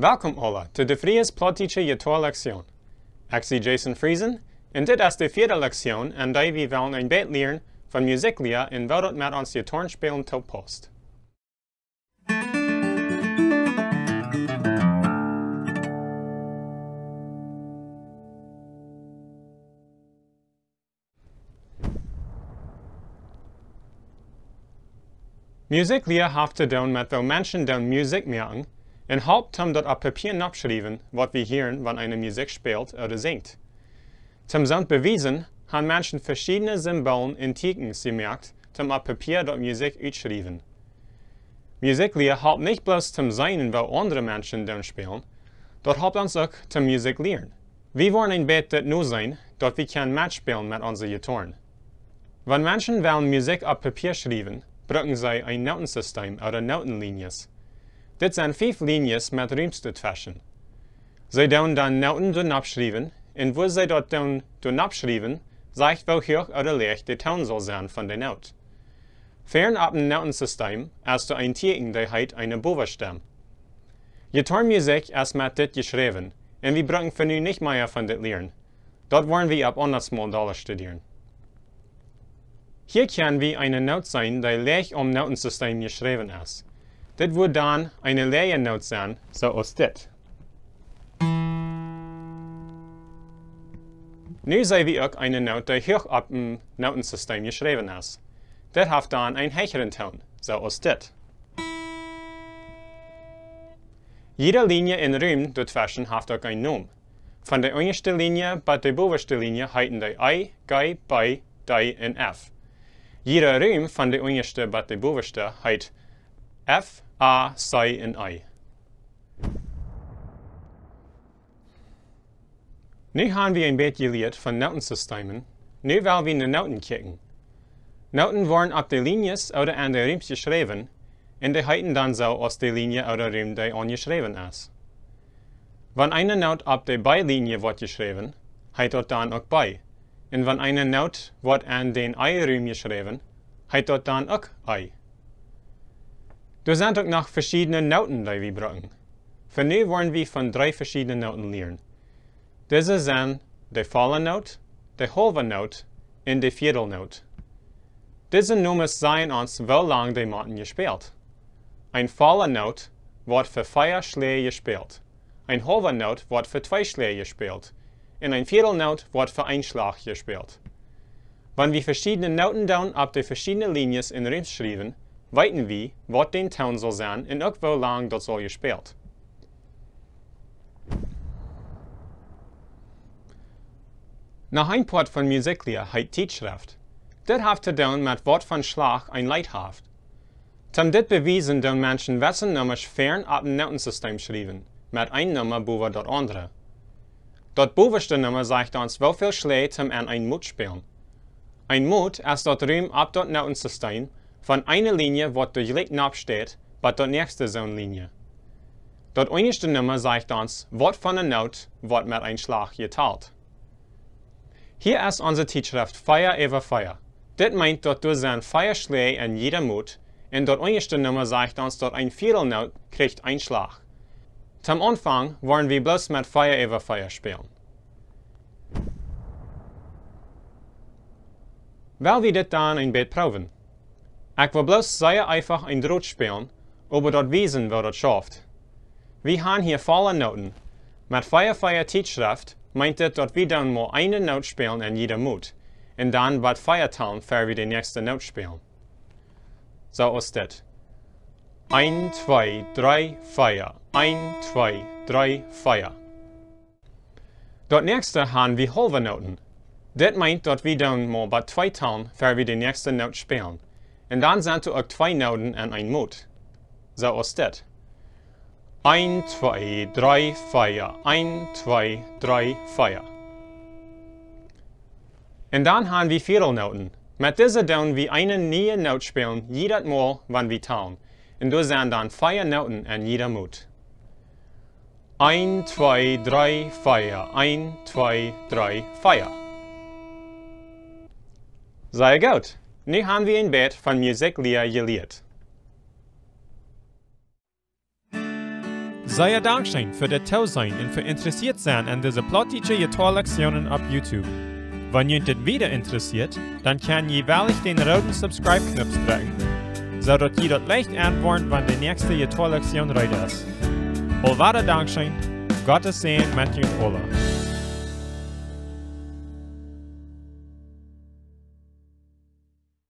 Welkom alle to de Fries Plottiche Jetor Lektion. Ik zie Jason Friesen en dit is de vierde lektion en die we willen een beetje leren van muzieklia en wat het met ons Jetoren spelen tot post. Muzieklia heeft te doen met wel mensen dan muziek maken en helpt om dat op papier opschrijven wat we hören, wanneer eine muziek speelt oder singt. Zum Sound bewiesen haben Menschen verschiedene Symbolen in Tekens gemerkt, zum op papier dat muziek uitschrijven. Muzieklia helpt nicht bloß zum Sein, weil andere Menschen dann spielen, dort helpt uns auch zum Musik lernen. Wir wollen ein Bett dat nu sein, dort wir können Match spielen mit unseren Gitarren. Wenn Menschen wollen Musik auf Papier schreiben, brauchen sie ein Notensystem oder Notenlinies. Dit zijn vijf linies met riemstutfashion. Sie doen dan Noten doen abschrijven, en wo sie dort doen doen abschrijven, zegt wel hoch oder leicht de Ton soll sein von der Note. Fern ab dem Notensystem hast du ein Teken, der heißt eine Bovenstimme. Gitarrenmusik ist mit dit geschrieben, und wir brauchen für nun nicht mehr von dit lernen. Dort wollen wir ab anders mal Dollar studieren. Hier können wir eine Note sein, die leicht um Notensystem geschrieben ist. Dit wird dann eine leere Note sein, so als dit. Nu sehen wir auch eine Note, die hoch ab dem Notensystem geschrieben ist. Dit hat dann einen höheren Ton, so als dit. Jede Linie in Rum dort fashion hat auch einen Namen. Von der untersten Linie bis der bovenste Linie heißen die I, G, B, D und F. Jeder Raum von der untersten bis der bovenste heißt F, A, C und I. Nu haben wir ein bisschen geleerd von Notensystemen. Nu wollen wir naar Noten kijken. Noten worden op de linies oder aan de rims geschreven en die heiten dan zo als de linie oder rim die ongeschreven is. Wenn eine Note op de Beilinie wordt geschreven, heet dat dan ook bij. En wenn eine Note wordt aan den I-Rim geschreven, heet dat dan ook I. Er sind auch noch verschiedene Noten, die wir brauchen. Für nu wollen wir von drei verschiedenen Noten lernen. Diese sind die volle Note, die halbe Note und die Viertelnote. Diese Nummern sagen uns, wie lange die Noten gespielt. Ein volle Note wird für vier Schläge gespielt. Ein halbe Note wird für zwei Schläge gespielt. Und ein Viertelnote wird für einen Schlag gespielt. Wenn wir verschiedene Noten dann auf die verschiedenen Linien in Rims schreiben, weten wir, was den Ton soll sein und auch wie lange das soll gespielt. Noch ein Part von Musiklia heißt Tijdschrift. Dit heeft te doen met wat van slag een leid. Zum dit bewijzen doen mensen wessen nummers fern op een notensysteem schrijven, met een nummer boven dat andere. Dat bovenste nummer zegt ons hoeveel Schläge zum an ein Mut spielen. Ein Mut ist dat Raum ab dat Notensysteem von einer Linie, wat durch Licht absteht, bis dat nächste Zonenlinie. Dat einigste Nummer sagt uns, wat von der Note wat mit ein Schlag geteilt. Hier ist unsere Tijdschrift Feier über Feier. Dit meint dat du zijn vier Schläge in jeder Mut und dat eerste Nummer sagt uns, dat ein Viertelnoot kriegt ein Schlag. Zum Anfang wollen wir bloß mit Feier über Feier spielen. Weil wir dit dann ein bisschen proben. Ich will bloß sehr einfach ein Drot spielen, aber dort wissen, wer das schafft. Wir haben hier volle Noten. Mit Feier Tijdschrift meint dit dat wir dann mal eine Note spielen in jeder Mut. Und dann wird Feiertagen, für wir die nächste Note spielen. So ist das. 1, 2, 3, Feier. 1, 2, 3, Feier. Dort nächste haben wir halbe Noten. Das meint, dass wir dann mal bei zwei Tagen, für wir die nächste Note spielen. Und dann sind auch zwei Noten in ein Mut. So ist das. 1, 2, 3, Feier. 1, 2, 3, Feier. Und dann haben wir Viertelnoten. Mit dieser tun wir eine neue Note spielen, jedes Mal, wenn wir tun. Und das sind dann vier Noten in jeder Mut. 1, 2, 3, Feier. 1, 2, 3, Feier. Sehr gut. Nu haben wir ein Bett von Musiklia gelernt. Sei Dankeschön für das Tausein und für interessiert sein an diese plottige Lektionen auf YouTube. Wenn ihr das wieder interessiert, dann kann jeweilig den roten Subscribe-Knopf drücken, sodass ihr dort leicht antworten, wann die nächste Lektion ready ist. Allweiter Dankeschön, Gottes Segen mit euch allen.